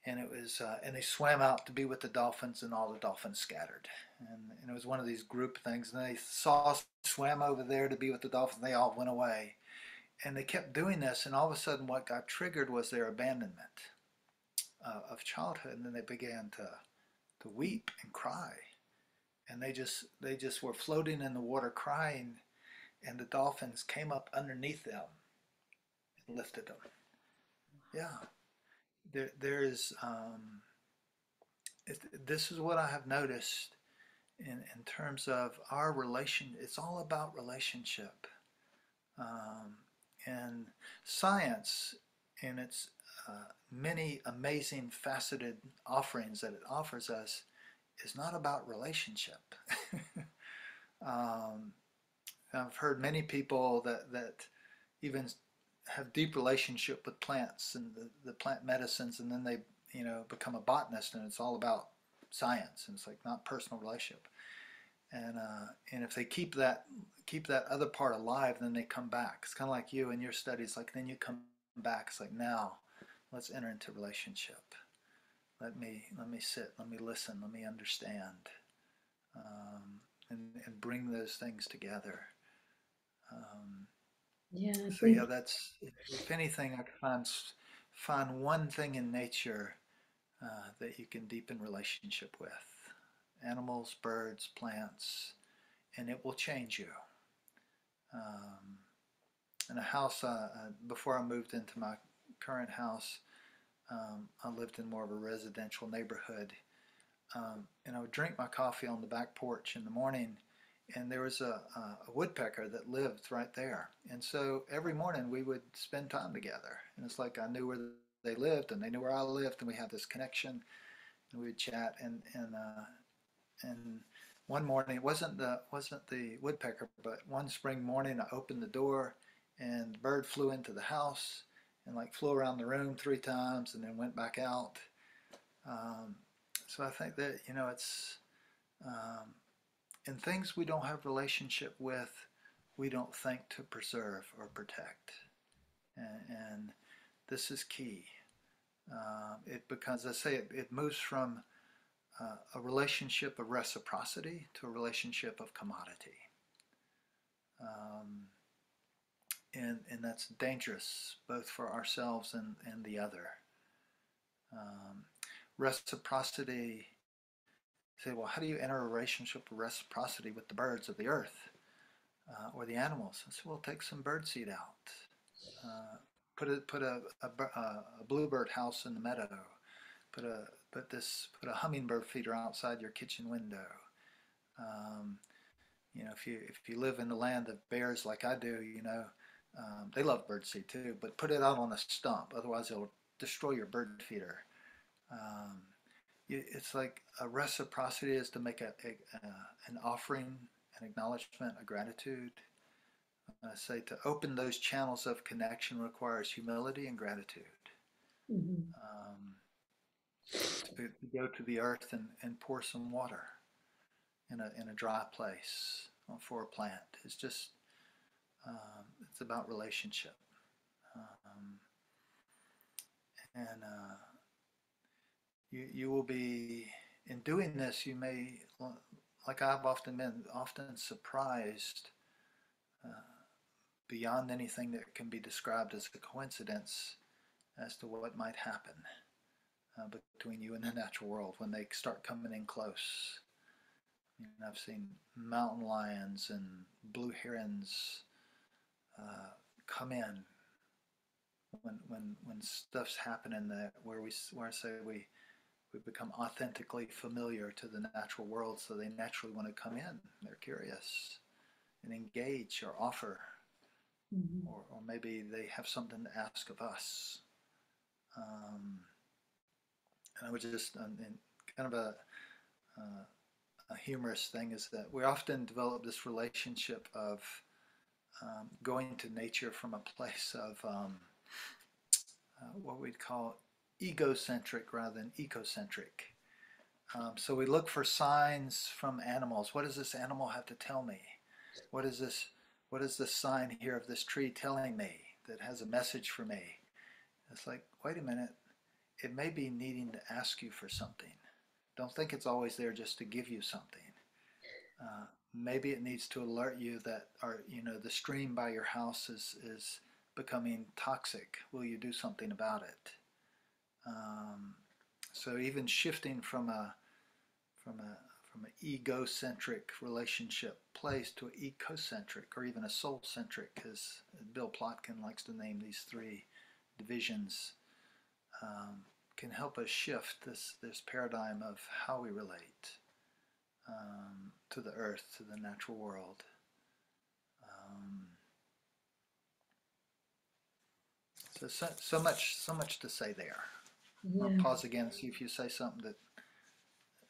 and it was uh, and they swam out to be with the dolphins, and all the dolphins scattered, and, and it was one of these group things, and they saw swam over there to be with the dolphins, they all went away. And they kept doing this, and all of a sudden, what got triggered was their abandonment uh, of childhood, and then they began to to weep and cry, and they just they just were floating in the water crying, and the dolphins came up underneath them and lifted them. Yeah, there there is. Um, it, this is what I have noticed in in terms of our relation. It's all about relationship. Um, and science, in its uh, many amazing faceted offerings that it offers us, is not about relationship. um, I've heard many people that, that even have deep relationship with plants and the, the plant medicines, and then they you know become a botanist, and it's all about science, and it's like not personal relationship and uh, and if they keep that keep that other part alive, then they come back. It's kind of like you and your studies. Like then you come back. It's like now, let's enter into relationship. Let me let me sit. Let me listen. Let me understand, um, and and bring those things together. Yeah. So yeah, that's if anything, I find find one thing in nature uh, that you can deepen relationship with animals, birds, plants, and it will change you. Um, in a house, uh, uh, before I moved into my current house, um, I lived in more of a residential neighborhood. Um, and I would drink my coffee on the back porch in the morning, and there was a, a, woodpecker that lived right there. And so every morning we would spend time together. And it's like I knew where they lived, and they knew where I lived, and we had this connection, and we would chat. And, and uh, and one morning it wasn't the wasn't the woodpecker, but one spring morning I opened the door and the bird flew into the house and like flew around the room three times and then went back out. Um, so I think that you know it's um, in things we don't have relationship with, we don't think to preserve or protect, and, and this is key. Uh, it because I say it, it moves from uh, a relationship of reciprocity to a relationship of commodity. Um, and, and that's dangerous both for ourselves and, and the other. Um, reciprocity, say, well, how do you enter a relationship of reciprocity with the birds of the earth uh, or the animals? I said, well, take some birdseed out. Uh, put a, put a, a, a bluebird house in the meadow. Put a put this put a hummingbird feeder outside your kitchen window. Um, you know, if you if you live in the land of bears like I do, you know, um, they love birdseed too. But put it out on a stump, otherwise it'll destroy your bird feeder. Um, it's like a reciprocity is to make a, a, an offering, an acknowledgement, a gratitude. I say to open those channels of connection requires humility and gratitude. Mm-hmm. Um, to go to the earth and, and pour some water in a, in a dry place for a plant. It's just, um, it's about relationship. Um, and uh, you, you will be, in doing this, you may, like I've often been, often surprised uh, beyond anything that can be described as a coincidence as to what might happen uh, between you and the natural world when they start coming in close. I've seen mountain lions and blue herons uh, come in when when when stuff's happening that where we where I say we we become authentically familiar to the natural world, so they naturally want to come in. They're curious and engage or offer, mm-hmm. or, or maybe they have something to ask of us. Um, and I would just, um, kind of a, uh, a humorous thing is that we often develop this relationship of um, going to nature from a place of um, uh, what we'd call egocentric rather than ecocentric. Um, so we look for signs from animals. What does this animal have to tell me? What is this? What is this sign here of this tree telling me that has a message for me? It's like, wait a minute it may be needing to ask you for something. Don't think it's always there just to give you something. Uh, maybe it needs to alert you that, or you know, the stream by your house is is becoming toxic? Will you do something about it? Um, so even shifting from a from a from an egocentric relationship place to an ecocentric or even a soul-centric, because Bill Plotkin likes to name these three divisions, um, can help us shift this this paradigm of how we relate um, to the earth, to the natural world. Um, so, so so much so much to say there. Yeah. I'll pause again and see if you say something that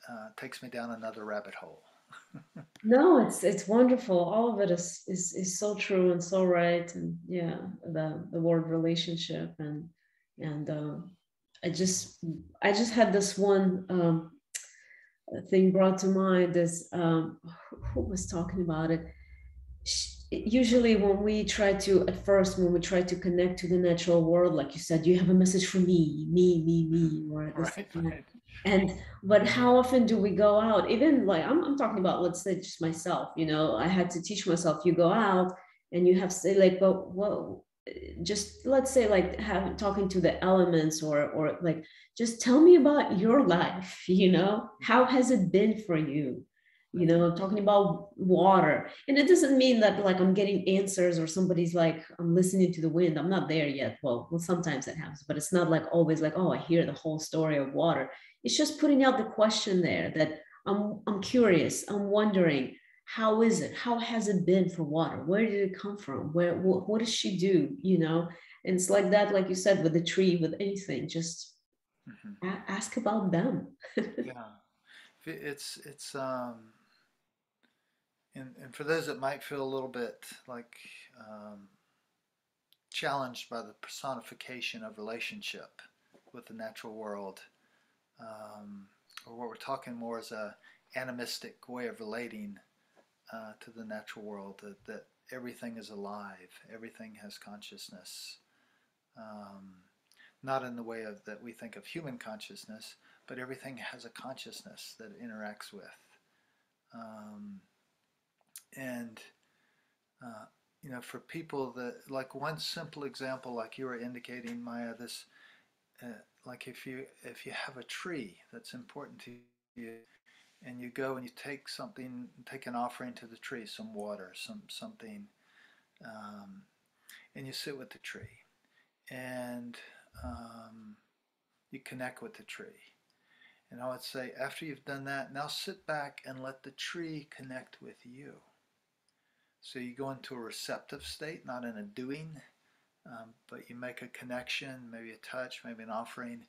uh, takes me down another rabbit hole. No, it's it's wonderful. All of it is is is so true and so right. And yeah, the the word relationship and and um, I just I just had this one um, thing brought to mind. Is um, who, was talking about it? Usually, when we try to at first when we try to connect to the natural world, like you said, you have a message for me, me, me, me, or Right, and right. and but how often do we go out? Even like I'm, I'm talking about let's say just myself you know? I had to teach myself you go out and you have to say like but what just let's say like have talking to the elements or or like just tell me about your life you know? How has it been for you you know talking about water and it doesn't mean that like i'm getting answers or somebody's like i'm listening to the wind i'm not there yet well well sometimes that happens but it's not like always like oh i hear the whole story of water it's just putting out the question there that I'm, I'm curious, I'm wondering, how is it? How has it been for water? Where did it come from? Where, what, what does she do? You know, and it's like that, like you said, with the tree, with anything, just Mhm. a- ask about them. Yeah, it's it's um, and and for those that might feel a little bit like um, challenged by the personification of relationship with the natural world, um, or what we're talking more as a animistic way of relating uh, to the natural world, that, that everything is alive, everything has consciousness. Um, not in the way of that we think of human consciousness, but everything has a consciousness that it interacts with. Um, and uh, you know, for people that like one simple example, like you were indicating, Maya, this uh, like if you if you have a tree that's important to you, and you go and you take something, take an offering to the tree, some water, some something, um, and you sit with the tree, and um, you connect with the tree. And I would say, after you've done that, now sit back and let the tree connect with you. So you go into a receptive state, not in a doing, um, but you make a connection, maybe a touch, maybe an offering,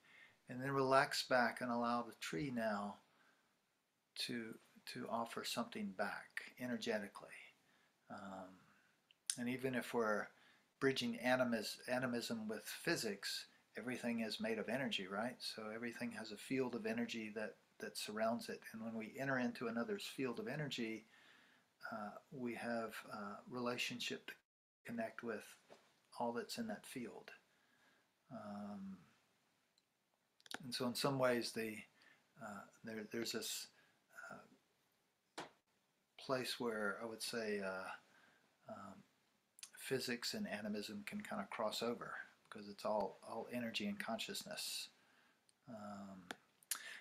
and then relax back and allow the tree now to to offer something back energetically. Um, and even if we're bridging animis, animism with physics, everything is made of energy, right? So everything has a field of energy that, that surrounds it. And when we enter into another's field of energy, uh, we have uh, relationship to connect with all that's in that field. Um, and so in some ways, the, uh, there, there's this uh, place where I would say uh, um, physics and animism can kind of cross over because it's all, all energy and consciousness. Um,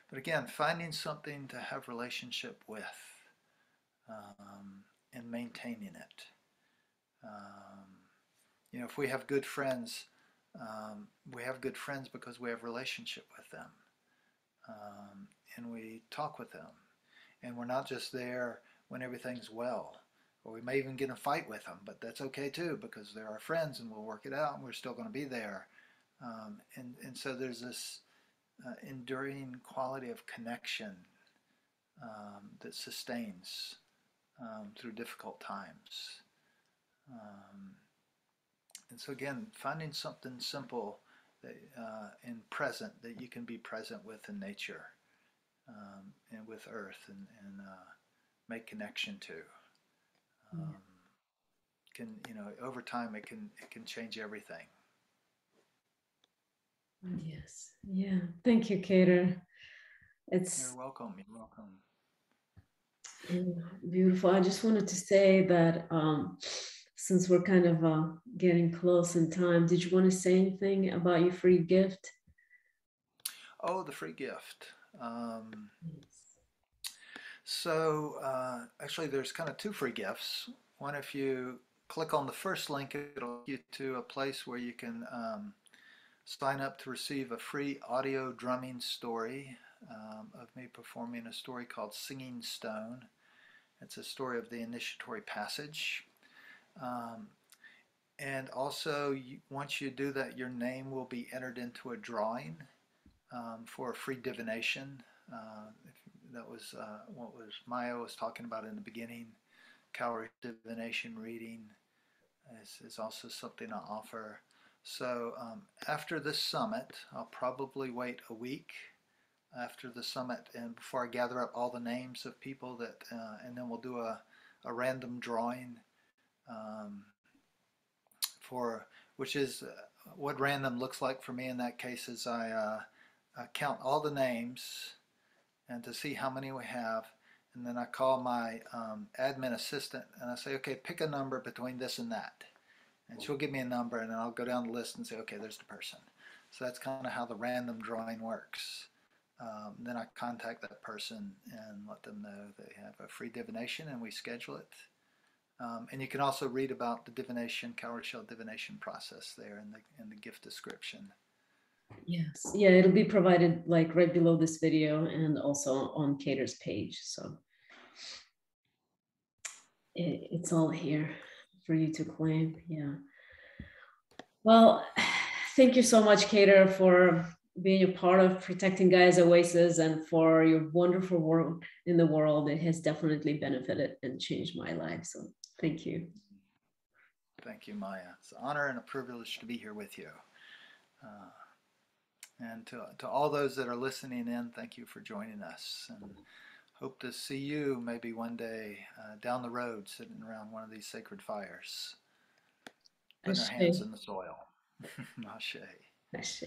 but again, finding something to have relationship with um, and maintaining it. Um, you know, if we have good friends, um, we have good friends because we have relationship with them, um, and we talk with them, and we're not just there when everything's well, or we may even get in a fight with them, but that's okay too because they're our friends and we'll work it out, and we're still going to be there, um, and and so there's this uh, enduring quality of connection um, that sustains um, through difficult times. Um, and so again, finding something simple that, uh, and present that you can be present with in nature um, and with earth and, and uh, make connection to. Um, can you know over time it can it can change everything. Yes. Yeah. Thank you, Kedar. It's You're welcome. You're welcome. Beautiful. I just wanted to say that um, since we're kind of uh, getting close in time, did you want to say anything about your free gift? Oh, the free gift. Um, so uh, actually, there's kind of two free gifts. One, if you click on the first link, it'll get you to a place where you can um, sign up to receive a free audio drumming story um, of me performing a story called Singing Stone. It's a story of the initiatory passage. Um, and also, you, once you do that, your name will be entered into a drawing um, for a free divination. Uh, that was uh, what was Maya was talking about in the beginning. Cowrie divination reading is, is also something I offer. So um, after this summit, I'll probably wait a week after the summit and before I gather up all the names of people that, uh, and then we'll do a, a random drawing um, for, which is uh, what random looks like for me in that case is I, uh, I count all the names and to see how many we have and then I call my um, admin assistant and I say, okay, pick a number between this and that. And she'll give me a number and then I'll go down the list and say, okay, there's the person. So that's kind of how the random drawing works. Um, then I contact that person and let them know they have a free divination and we schedule it. Um, and you can also read about the divination, cowrie shell divination process there in the, in the gift description. Yes, yeah, it'll be provided like right below this video and also on Kedar's page. So it, it's all here for you to claim. Yeah. Well, thank you so much, Kedar, for being a part of protecting Gaia's Oasis and for your wonderful work in the world. It has definitely benefited and changed my life. So thank you. Thank you, Maya. It's an honor and a privilege to be here with you. Uh, and to, to all those that are listening in, thank you for joining us. And hope to see you maybe one day uh, down the road sitting around one of these sacred fires. Putting our hands in the soil. Ashe. Ashe.